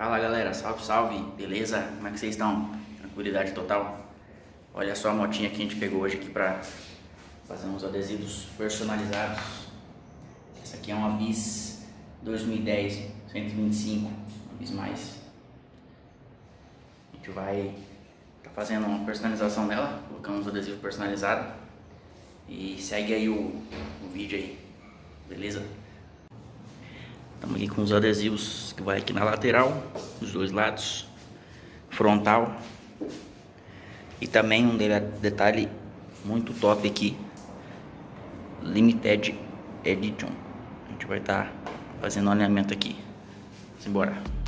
Fala galera, salve, salve, beleza? Como é que vocês estão? Tranquilidade total? Olha só a motinha que a gente pegou hoje aqui pra fazer uns adesivos personalizados. Essa aqui é uma Bis 2010 125, uma Bis mais. A gente vai tá fazendo uma personalização nela, colocando uns adesivos personalizados. E segue aí o, o vídeo aí, beleza? Estamos aqui com os adesivos que vai aqui na lateral, dos dois lados, frontal. E também um detalhe muito top aqui, Limited Edition. A gente vai estar tá fazendo um alinhamento aqui. Simbora.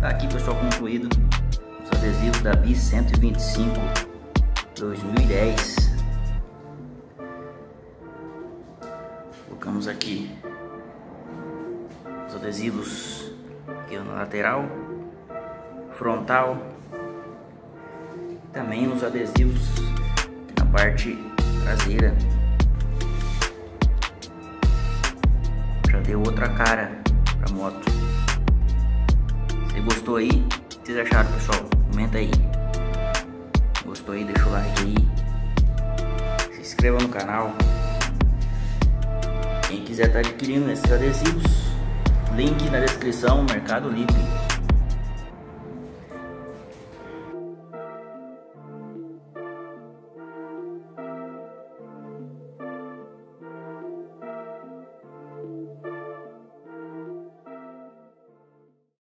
Tá aqui pessoal concluído os adesivos da BIS 125 2010 Colocamos aqui os adesivos aqui na lateral, frontal também os adesivos na parte traseira. Já deu outra cara para moto se gostou aí, o que vocês acharam pessoal? Comenta aí. Gostou aí, deixa o like aí. Se inscreva no canal. Quem quiser estar tá adquirindo esses adesivos, link na descrição, Mercado Livre.